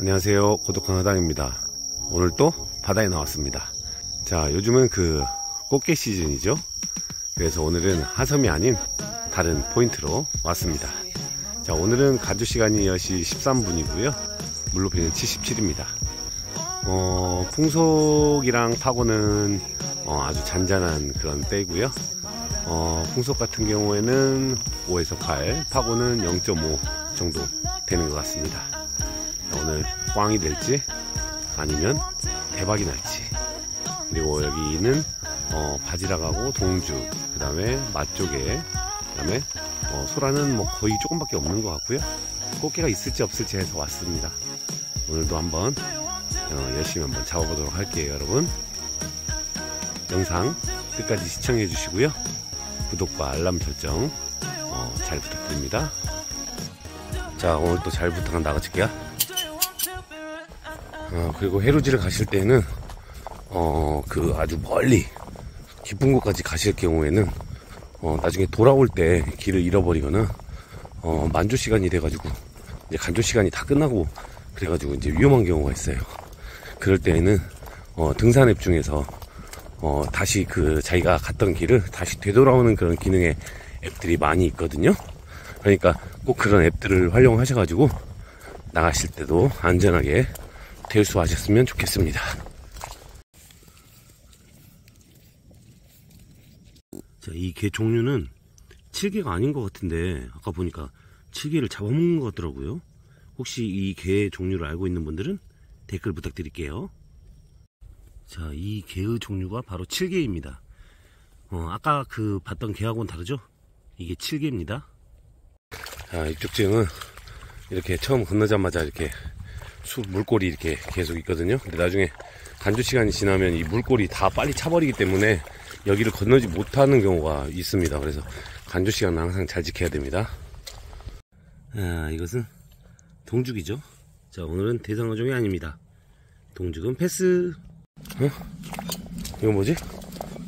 안녕하세요. 고독한 화당입니다. 오늘 또 바다에 나왔습니다. 자 요즘은 그 꽃게 시즌이죠. 그래서 오늘은 하섬이 아닌 다른 포인트로 왔습니다. 자 오늘은 가주 시간이 10시 13분이고요. 물높이는 77입니다. 어, 풍속이랑 파고는 어, 아주 잔잔한 그런 때이고요. 어, 풍속 같은 경우에는 5에서 8 파고는 0.5 정도 되는 것 같습니다 오늘 꽝이 될지 아니면 대박이 날지. 그리고 여기는 어, 바지락하고 동주 그 다음에 맛조개 그 다음에 어, 소라는 뭐 거의 조금밖에 없는 것 같고요. 꽃게가 있을지 없을지 해서 왔습니다. 오늘도 한번 어, 열심히 한번 잡아보도록 할게요 여러분. 영상 끝까지 시청해 주시고요. 구독과 알람 설정 어, 잘 부탁드립니다. 자 오늘도 잘 부탁한다 나가칠게요 어, 그리고 해루지를 가실 때는 어, 그 아주 멀리 깊은 곳까지 가실 경우에는 어, 나중에 돌아올 때 길을 잃어버리거나 어, 만조 시간이 돼가지고 이제 간조 시간이 다 끝나고 그래가지고 이제 위험한 경우가 있어요. 그럴 때에는 어, 등산 앱 중에서 어, 다시 그 자기가 갔던 길을 다시 되돌아오는 그런 기능의 앱들이 많이 있거든요. 그러니까 꼭 그런 앱들을 활용하셔가지고 나가실 때도 안전하게 대수하셨으면 좋겠습니다. 자, 이 개 종류는 7개가 아닌 것 같은데 아까 보니까 7개를 잡아먹는 것 같더라고요. 혹시 이 개 종류를 알고 있는 분들은 댓글 부탁드릴게요. 자, 이 개의 종류가 바로 7개입니다. 어, 아까 그 봤던 개하고는 다르죠? 이게 7개입니다. 자, 이쪽 지형은 이렇게 처음 건너자마자 이렇게 수, 물골이 이렇게 계속 있거든요. 근데 나중에 간주 시간이 지나면 이 물골이 다 빨리 차버리기 때문에 여기를 건너지 못하는 경우가 있습니다. 그래서 간주 시간은 항상 잘 지켜야 됩니다. 아, 이것은 동죽이죠. 자, 오늘은 대상어종이 아닙니다. 동죽은 패스. 어? 이거 뭐지?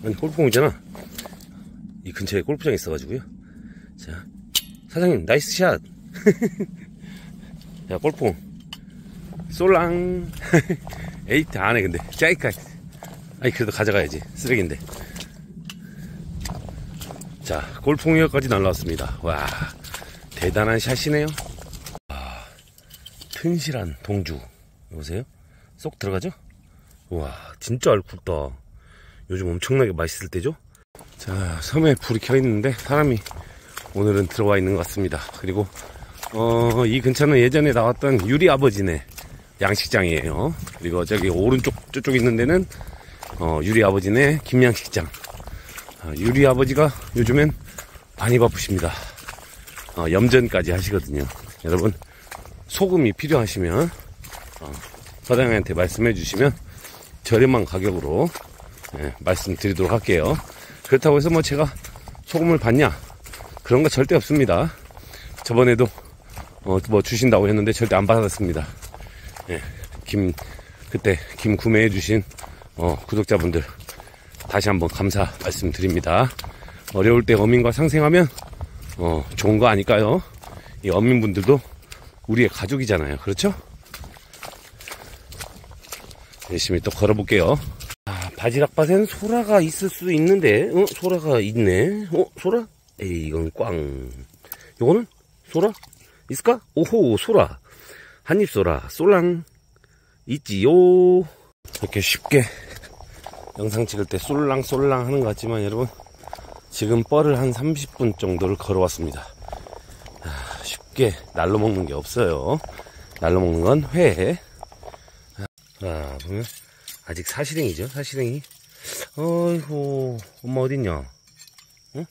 아니, 골프공이잖아. 이 근처에 골프장 있어가지고요. 자, 사장님, 나이스 샷! 자, 골프공. 솔랑. 에이트 안해 근데. 짜이까 아니 그래도 가져가야지. 쓰레기인데. 자 골풍이어까지 날라왔습니다. 와 대단한 샷이네요. 와 튼실한 동주. 보세요? 쏙 들어가죠? 와 진짜 알굵다. 요즘 엄청나게 맛있을 때죠? 자 섬에 불이 켜 있는데 사람이 오늘은 들어와 있는 것 같습니다. 그리고 어, 이 근처는 예전에 나왔던 유리 아버지네 양식장이에요. 그리고 저기 오른쪽 저쪽 있는 데는 어, 유리 아버지네 김양식장. 어, 유리 아버지가 요즘엔 많이 바쁘십니다. 어, 염전까지 하시거든요. 여러분 소금이 필요하시면 어, 사장님한테 말씀해 주시면 저렴한 가격으로 예, 말씀드리도록 할게요. 그렇다고 해서 뭐 제가 소금을 받냐 그런 거 절대 없습니다. 저번에도 어, 뭐 주신다고 했는데 절대 안 받았습니다. 예, 김 그때 김 구매해 주신 어, 구독자분들 다시 한번 감사 말씀드립니다. 어려울 때 어민과 상생하면 어, 좋은 거 아닐까요? 이 어민분들도 우리의 가족이잖아요. 그렇죠? 열심히 또 걸어볼게요. 아, 바지락밭엔 소라가 있을 수 있는데, 어, 소라가 있네. 어, 소라? 에이, 이건 꽝. 요거는? 소라? 있을까? 오호, 소라. 한입소라 솔랑. 있지요. 이렇게 쉽게 영상 찍을 때 솔랑 솔랑 하는 것 같지만 여러분 지금 뻘을 한 30분 정도를 걸어왔습니다. 아, 쉽게 날로 먹는 게 없어요. 날로 먹는 건 회. 아, 보면 아직 사실행이죠 사실행이. 어이구 엄마 어딨냐? 응?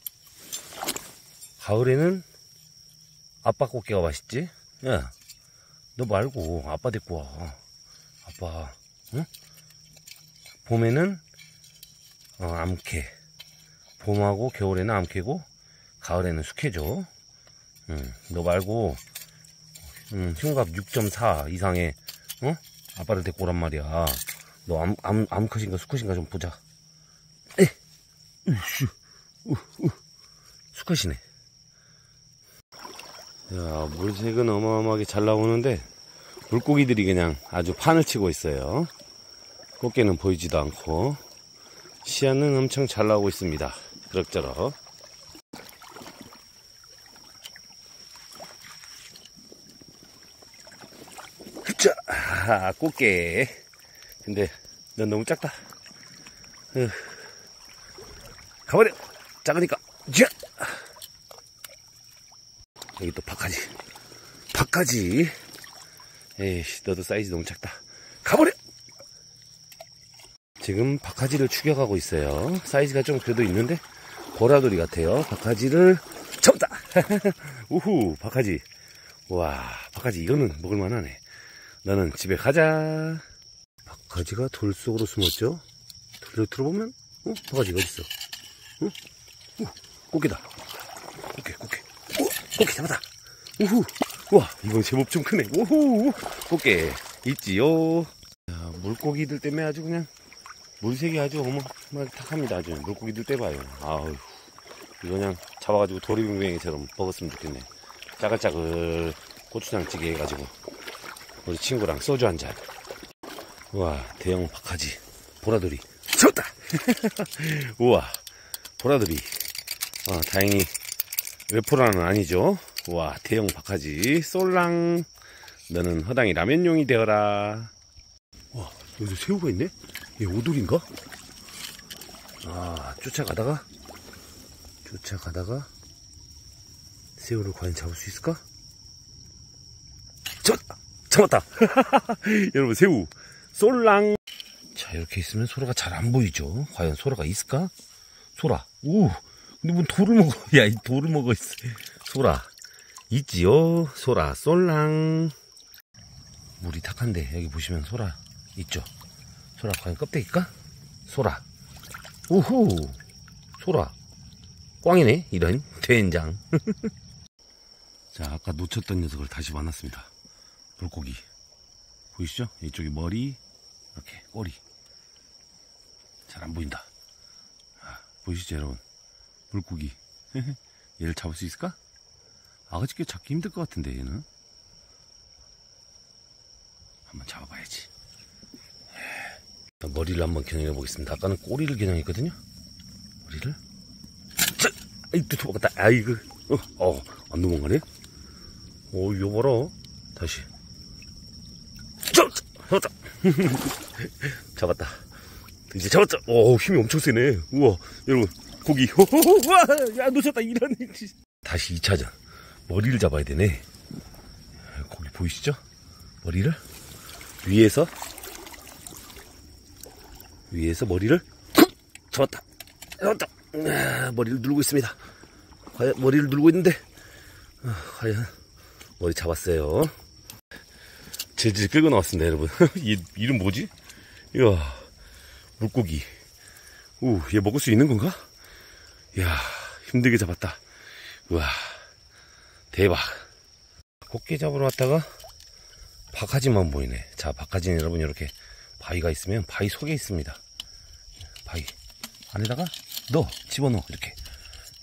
가을에는 아빠 꽃게가 맛있지? 야 너 말고 아빠 데리고 와. 아빠, 응? 봄에는 어, 암캐. 봄하고 겨울에는 암캐고 가을에는 숙해죠. 응, 너 말고 응, 흉갑 6.4 이상의 어? 아빠를 데리고 오란 말이야. 너 암, 암, 암컷인가 수컷인가 좀 보자. 에! 으슈, 우, 우. 수컷이네. 야, 물색은 어마어마하게 잘 나오는데 물고기들이 그냥 아주 판을 치고 있어요. 꽃게는 보이지도 않고 시야는 엄청 잘 나오고 있습니다. 그럭저럭. 자, 아, 꽃게. 근데 넌 너무 작다. 으. 가버려. 작으니까. 자. 여기 또 박하지. 박하지. 에이씨, 너도 사이즈 너무 작다. 가버려. 지금 박하지를 추격하고 있어요. 사이즈가 좀 그래도 있는데 보라돌이 같아요. 박하지를 잡았다. 우후, 박하지. 와, 박하지 이거는 먹을만하네. 너는 집에 가자. 박하지가 돌 속으로 숨었죠? 돌로 들어보면, 어? 박하지 어딨어? 어? 어? 꽃게다. 꽃게, 꽃게. 꽃게 잡았다. 우후. 와, 이건 제법 좀 크네. 우후. 꽃게 있지요. 야, 물고기들 때문에 아주 그냥 물색이 아주 어마어마하게 아주 물고기들 떼봐요. 아우, 이거 그냥 잡아가지고 도리뱅뱅이처럼 먹었으면 좋겠네. 짜글짜글 고추장찌개 해가지고 우리 친구랑 소주 한 잔. 우와, 대형 박하지. 보라돌이. 쳤다! 우와, 보라돌이. 어, 다행히 외포라는 아니죠. 우와, 대형 박하지. 솔랑. 너는 허당이 라면용이 되어라. 와, 여기서 새우가 있네? 얘 오돌인가? 아, 쫓아가다가, 쫓아가다가, 새우를 과연 잡을 수 있을까? 잡았다! 잡았다! 여러분, 새우, 솔랑! 자, 이렇게 있으면 소라가 잘 안 보이죠? 과연 소라가 있을까? 소라, 우! 근데 뭐 돌을 먹어. 야, 이 돌을 먹어. 소라. 있지요? 소라, 솔랑. 물이 탁한데, 여기 보시면 소라 있죠? 소라 과연 껍데기일까? 소라. 우후. 소라. 꽝이네. 이런 된장. 자, 아까 놓쳤던 녀석을 다시 만났습니다. 물고기. 보이시죠? 이쪽이 머리, 이렇게 꼬리. 잘 안 보인다. 아, 보이시죠, 여러분? 물고기. 얘를 잡을 수 있을까? 아가씨께 잡기 힘들 것 같은데, 얘는. 한번 잡아봐야지. 머리를 한번 겨냥해 보겠습니다. 아까는 꼬리를 겨냥했거든요. 머리를. 자! 아이, 또 도망갔다. 아이고. 어, 어, 안 도망가네? 어, 이거 봐라. 다시. 잡았다! 잡았다. 이제 잡았다! 오, 힘이 엄청 세네. 우와, 여러분, 고기. 와, 야, 놓쳤다. 이런. 다시 2차전. 머리를 잡아야 되네. 고기 보이시죠? 머리를 위에서 위에서 머리를 쿡! 잡았다. 잡았다. 아, 머리를 누르고 있습니다. 과연 머리를 누르고 있는데 아, 과연 머리 잡았어요. 질질 끌고 나왔습니다, 여러분. 이 이름 뭐지? 이야 물고기. 우, 얘 먹을 수 있는 건가? 이야 힘들게 잡았다. 우와 대박. 꽃게 잡으러 왔다가 박하지만 보이네. 자, 박하지는 여러분 이렇게 바위가 있으면 바위 속에 있습니다. 바위 안에다가 넣어 집어넣어 이렇게.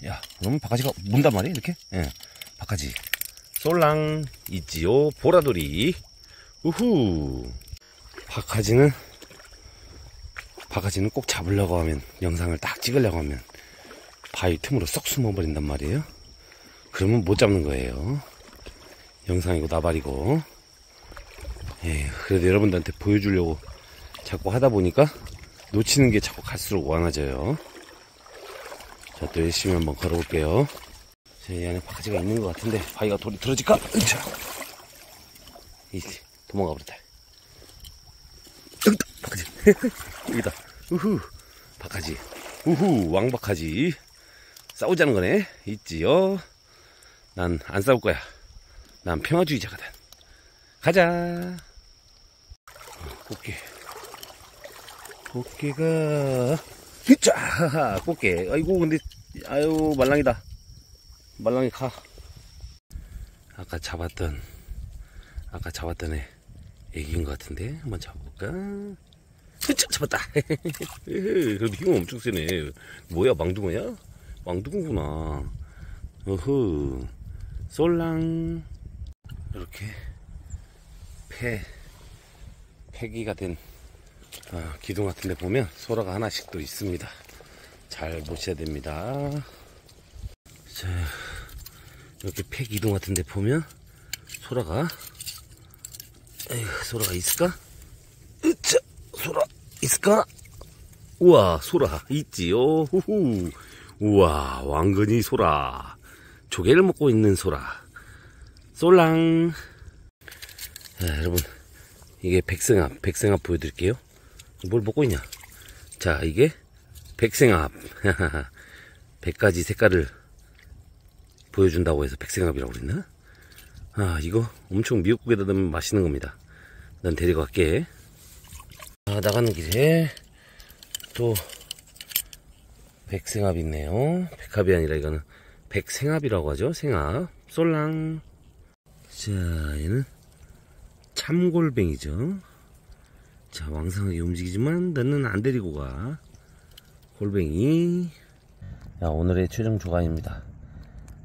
야, 그러면 박하지가 문단 말이야 이렇게. 예, 박하지. 솔랑 있지요 보라돌이. 우후. 박하지는 박하지는 꼭 잡으려고 하면 영상을 딱 찍으려고 하면 바위 틈으로 쏙 숨어버린단 말이에요. 그러면 못 잡는 거예요. 영상이고 나발이고. 예, 그래도 여러분들한테 보여주려고 자꾸 하다 보니까 놓치는 게 자꾸 갈수록 많아져요. 자, 또 열심히 한번 걸어볼게요. 제 안에 바가지가 있는 것 같은데, 바위가 돌이 들어질까? 으차! 이, 도망가 버렸다. 여기다! 바가지. 여기다. 우후! 바가지. 우후! 왕바가지. 싸우자는 거네. 있지요? 난 안 싸울 거야. 난 평화주의자거든. 가자. 꽃게. 꽃게가, 히짜! 꽃게. 아이고, 근데, 아유, 말랑이다. 말랑이 가. 아까 잡았던, 아까 잡았던 애, 애기인 것 같은데? 한번 잡아볼까? 히짜! 잡았다! 그래도 힘은 엄청 세네. 뭐야, 망둥어야? 망둥어구나. 어허. 솔랑. 이렇게 폐, 폐기가 된 아, 기둥 같은 데 보면 소라가 하나씩 또 있습니다. 잘 보셔야 됩니다. 자, 이렇게 폐 기둥 같은 데 보면 소라가 에휴, 소라가 있을까? 으차, 소라 있을까? 우와, 소라 있지요. 후후. 우와, 왕건이 소라. 조개를 먹고 있는 소라. 솔랑. 자, 여러분, 이게 백생합, 백생합 보여드릴게요. 뭘 먹고 있냐? 자, 이게 백생합. 100가지 색깔을 보여준다고 해서 백생합이라고 그랬나? 아, 이거 엄청 미역국에다 넣으면 맛있는 겁니다. 난 데리고 갈게. 아, 나가는 길에 또 백생합 있네요. 백합이 아니라 이거는 백생합이라고 하죠. 생합. 솔랑. 자, 얘는 참골뱅이죠. 자, 왕성하게 움직이지만 너는 안 데리고 가. 골뱅이. 자, 오늘의 최종 조각입니다.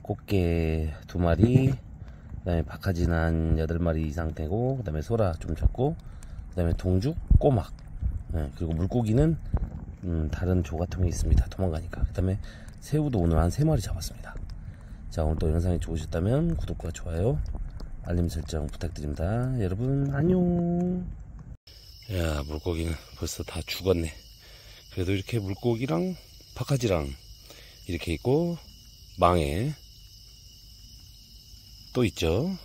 꽃게 두 마리, 그 다음에 박하진 한 여덟 마리 이상 되고, 그 다음에 소라 좀 적고, 그 다음에 동죽, 꼬막. 예, 그리고 물고기는, 음, 다른 조가통에 있습니다. 도망가니까. 그 다음에 새우도 오늘 한세 마리 잡았습니다. 자, 오늘 또 영상이 좋으셨다면 구독과 좋아요, 알림 설정 부탁드립니다. 여러분, 안녕. 야, 물고기는 벌써 다 죽었네. 그래도 이렇게 물고기랑 파카지랑 이렇게 있고, 망에 또 있죠.